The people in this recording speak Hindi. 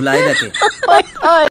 धुलाई रखे